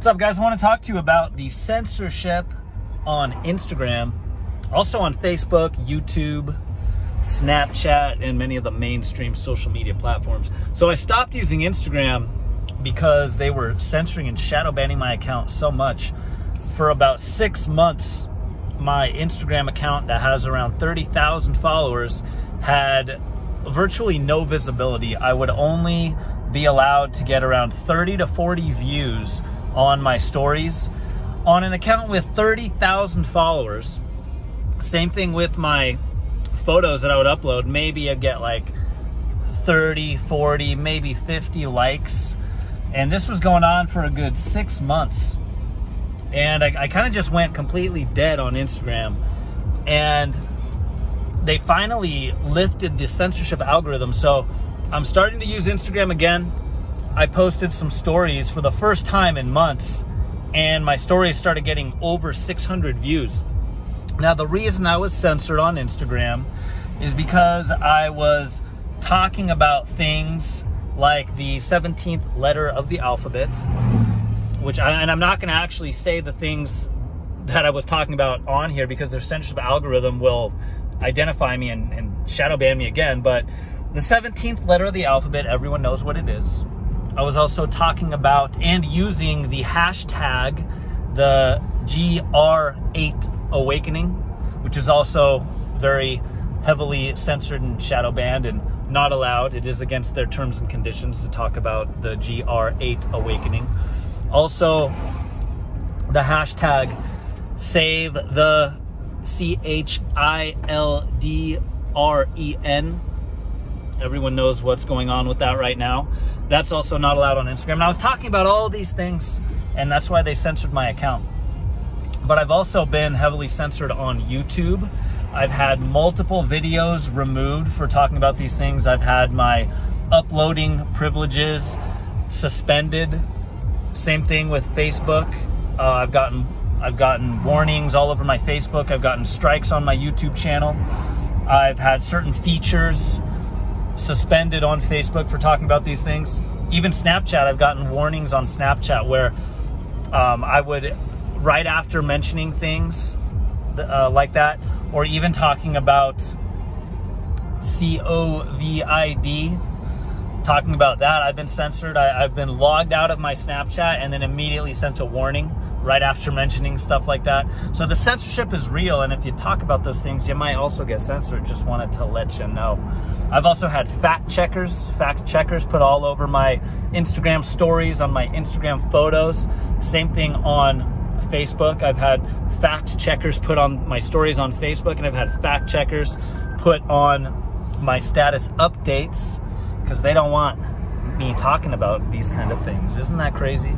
What's up, guys? I want to talk to you about the censorship on Instagram, also on Facebook, YouTube, Snapchat, and many of the mainstream social media platforms. So I stopped using Instagram because they were censoring and shadow banning my account so much. For about six months, my Instagram account that has around 30,000 followers had virtually no visibility. I would only be allowed to get around 30 to 40 views on my stories. On an account with 30,000 followers, same thing with my photos that I would upload, maybe I'd get like 30, 40, maybe 50 likes. And this was going on for a good six months. And I, I kind of just went completely dead on Instagram. And they finally lifted the censorship algorithm. So I'm starting to use Instagram again. I posted some stories for the first time in months, and my stories started getting over 600 views. Now, the reason I was censored on Instagram is because I was talking about things like the 17th letter of the alphabet, which I, and I'm not going to actually say the things that I was talking about on here because their censorship algorithm will identify me and, and shadow ban me again. But the 17th letter of the alphabet, everyone knows what it is. I was also talking about and using the hashtag, the GR8 Awakening, which is also very heavily censored and shadow banned and not allowed. It is against their terms and conditions to talk about the GR8 Awakening. Also, the hashtag save the C H I L D R E N. Everyone knows what's going on with that right now. That's also not allowed on Instagram. And I was talking about all these things, and that's why they censored my account. But I've also been heavily censored on YouTube. I've had multiple videos removed for talking about these things. I've had my uploading privileges suspended. Same thing with Facebook. Uh, I've gotten I've gotten warnings all over my Facebook. I've gotten strikes on my YouTube channel. I've had certain features suspended on Facebook for talking about these things. Even Snapchat, I've gotten warnings on Snapchat where um, I would, right after mentioning things uh, like that, or even talking about COVID, talking about that, I've been censored. I, I've been logged out of my Snapchat and then immediately sent a warning right after mentioning stuff like that. So the censorship is real, and if you talk about those things, you might also get censored. Just wanted to let you know. I've also had fact checkers, fact checkers put all over my Instagram stories, on my Instagram photos. Same thing on Facebook. I've had fact checkers put on my stories on Facebook, and I've had fact checkers put on my status updates because they don't want me talking about these kind of things. Isn't that crazy?